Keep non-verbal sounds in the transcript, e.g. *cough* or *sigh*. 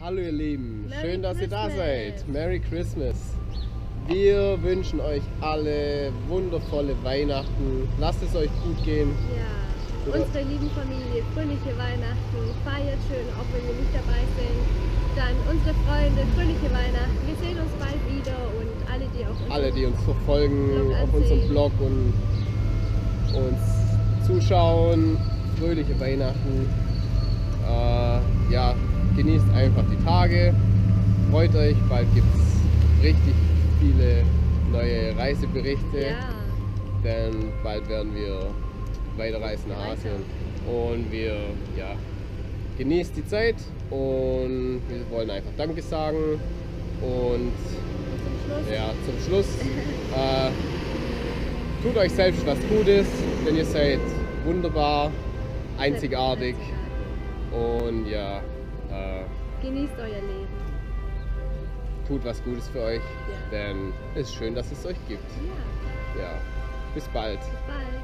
Hallo ihr Lieben, Merry schön, dass ihr da Christmas. seid. Merry Christmas. Wir wünschen euch alle wundervolle Weihnachten. Lasst es euch gut gehen. Ja, Oder- unsere lieben Familie, fröhliche Weihnachten, feiert schön, auch wenn wir nicht dabei sind. Dann unsere Freunde, fröhliche Weihnachten. Wir sehen uns bald wieder und alle, die auch uns Alle, die uns verfolgen auf unserem. Blog und uns zuschauen, fröhliche Weihnachten. Genießt einfach die Tage. Freut euch, bald gibt es richtig viele neue Reiseberichte. Ja, denn bald werden wir weiterreisen nach. Asien. Und wir, ja, genießt die Zeit und wir wollen einfach Danke sagen. Und zum Schluss. ja, zum Schluss, *laughs* äh, tut euch selbst was Gutes, denn ihr seid wunderbar, einzigartig und ja, äh, Genießt euer Leben. tut was Gutes für euch, Ja. denn es ist schön, dass es euch gibt. Ja, Ja, bis bald. bis bald.